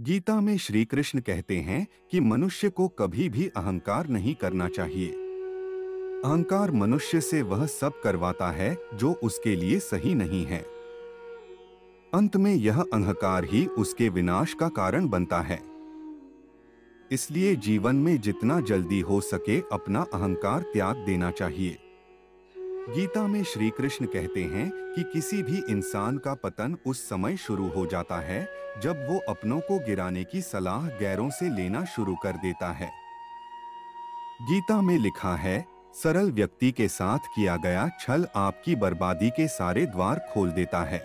गीता में श्री कृष्ण कहते हैं कि मनुष्य को कभी भी अहंकार नहीं करना चाहिए। अहंकार मनुष्य से वह सब करवाता है जो उसके लिए सही नहीं है। अंत में यह अहंकार ही उसके विनाश का कारण बनता है। इसलिए जीवन में जितना जल्दी हो सके अपना अहंकार त्याग देना चाहिए। गीता में श्री कृष्ण कहते हैं कि किसी भी इंसान का पतन उस समय शुरू हो जाता है, जब वो अपनों को गिराने की सलाह गैरों से लेना शुरू कर देता है। गीता में लिखा है, सरल व्यक्ति के साथ किया गया छल आपकी बर्बादी के सारे द्वार खोल देता है।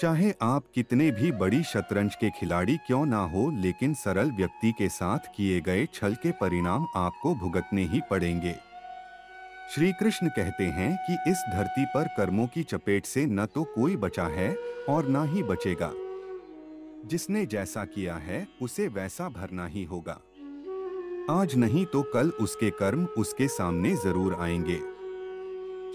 चाहे आप कितने भी बड़ी शतरंज के खिलाड़ी क्यों ना हो, लेकिन सरल व्यक्ति के साथ किए गए छल के परिणाम आपको भुगतने ही पड़ेंगे। श्री कृष्ण कहते हैं कि इस धरती पर कर्मों की चपेट से न तो कोई बचा है और न ही बचेगा। जिसने जैसा किया है, उसे वैसा भरना ही होगा। आज नहीं तो कल उसके कर्म उसके सामने ज़रूर आएँगे।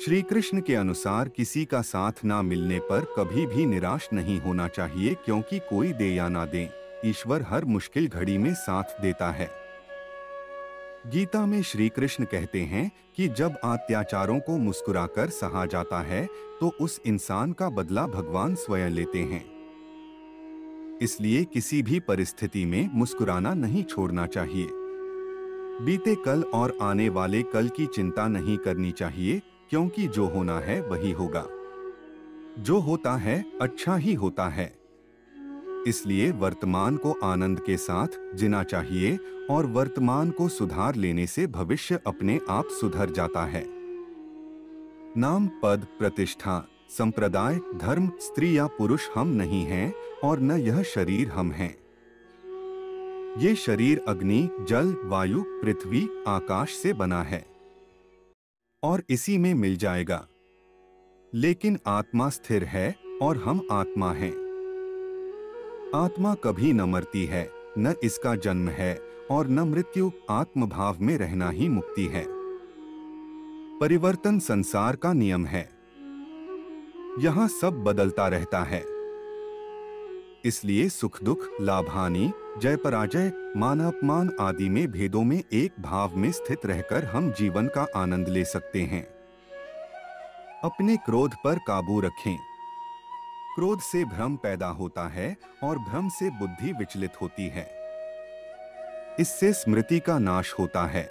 श्री कृष्ण के अनुसार किसी का साथ ना मिलने पर कभी भी निराश नहीं होना चाहिए क्योंकि कोई दे या ना दे। ईश्वर हर मुश्किल घड़ी में साथ देता है। गीता में श्री कृष्ण कहते हैं कि जब अत्याचारों को मुस्कुराकर सहा जाता है तो उस इंसान का बदला भगवान स्वयं लेते हैं। इसलिए किसी भी परिस्थिति में मुस्कुराना नहीं छोड़ना चाहिए। बीते कल और आने वाले कल की चिंता नहीं करनी चाहिए, क्योंकि जो होना है वही होगा। जो होता है अच्छा ही होता है। इसलिए वर्तमान को आनंद के साथ जीना चाहिए और वर्तमान को सुधार लेने से भविष्य अपने आप सुधर जाता है। नाम पद प्रतिष्ठा, संप्रदाय, धर्म, स्त्री या पुरुष हम नहीं हैं और न यह शरीर हम हैं। ये शरीर अग्नि, जल, वायु, पृथ्वी, आकाश से बना है। और इसी में मिल जाएगा। लेकिन आत्मा स्थिर है और हम आत्मा हैं। आत्मा कभी न मरती है, न इसका जन्म है और न मृत्यु आत्मभाव में रहना ही मुक्ति है। परिवर्तन संसार का नियम है। यहाँ सब बदलता रहता है। इसलिए सुख दुख लाभ हानि जय पराजय मान अपमान आदि में भेदों में एक भाव में स्थित रहकर हम जीवन का आनंद ले सकते हैं। अपने क्रोध पर काबू रखें। क्रोध से भ्रम पैदा होता है और भ्रम से बुद्धि विचलित होती है। इससे स्मृति का नाश होता है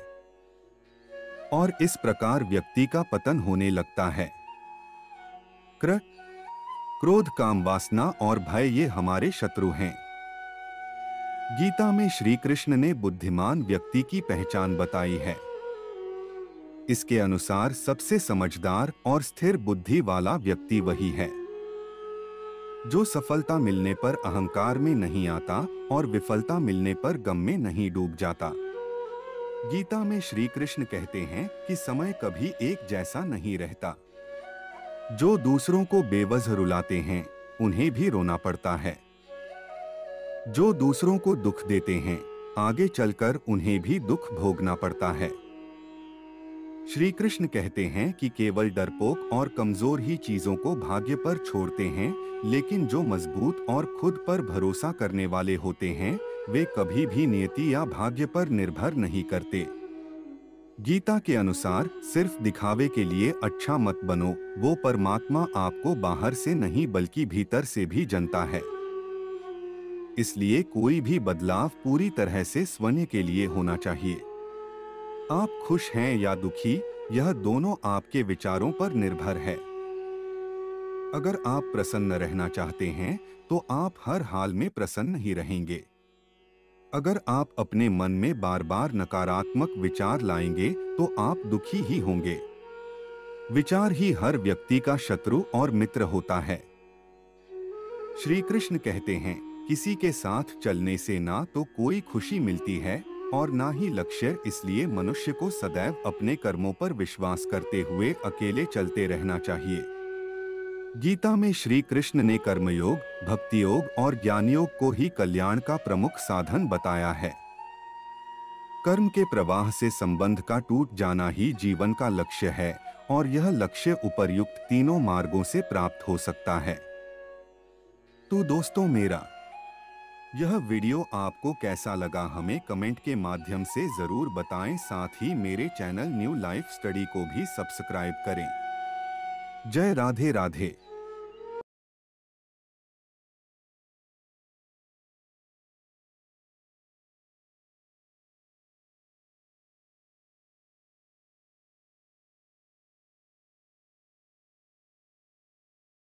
और इस प्रकार व्यक्ति का पतन होने लगता है। क्र, क्रोध, काम वासना और भय ये हमारे शत्रु हैं। गीता में श्री कृष्ण ने बुद्धिमान व्यक्ति की पहचान बताई है। इसके अनुसार सबसे समझदार और स्थिर बुद्धि वाला व्यक्ति वही है। जो सफलता मिलने पर अहंकार में नहीं आता और विफलता मिलने पर गम में नहीं डूब जाता। गीता में श्री कृष्ण कहते हैं कि समय कभी एक जैसा नहीं रहता। जो दूसरों को बेवजह रुलाते हैं, उन्हें भी रोना पड़ता है। जो दूसरों को दुख देते हैं, आगे चलकर उन्हें भी दुख भोगना पड़ता है। श्री कृष्ण कहते हैं कि केवल डरपोक और कमज़ोर ही चीज़ों को भाग्य पर छोड़ते हैं, लेकिन जो मज़बूत और खुद पर भरोसा करने वाले होते हैं, वे कभी भी नियति या भाग्य पर निर्भर नहीं करते। गीता के अनुसार, सिर्फ़ दिखावे के लिए अच्छा मत बनो, वो परमात्मा आपको बाहर से नहीं बल्कि भीतर से भी जनता है। इसलिए कोई भी बदलाव पूरी तरह से स्वयं के लिए होना चाहिए। आप खुश हैं या दुखी, यह दोनों आपके विचारों पर निर्भर है। अगर आप प्रसन्न रहना चाहते हैं तो आप हर हाल में प्रसन्न ही रहेंगे। अगर आप अपने मन में बार बार नकारात्मक विचार लाएँगे तो आप दुखी ही होंगे। विचार ही हर व्यक्ति का शत्रु और मित्र होता है। श्री कृष्ण कहते हैं, किसी के साथ चलने से ना तो कोई खुशी मिलती है और ना ही लक्ष्य, इसलिए मनुष्य को सदैव अपने कर्मों पर विश्वास करते हुए अकेले चलते रहना चाहिए। गीता में श्री कृष्ण ने कर्मयोग भक्ति योग और ज्ञान योग को ही कल्याण का प्रमुख साधन बताया है। कर्म के प्रवाह से संबंध का टूट जाना ही जीवन का लक्ष्य है और यह लक्ष्य उपर्युक्त तीनों मार्गों से प्राप्त हो सकता है। तो दोस्तों मेरा यह वीडियो आपको कैसा लगा हमें कमेंट के माध्यम से ज़रूर बताएँ, साथ ही मेरे चैनल न्यू लाइफ स्टडी को भी सब्सक्राइब करें। जय राधे राधे।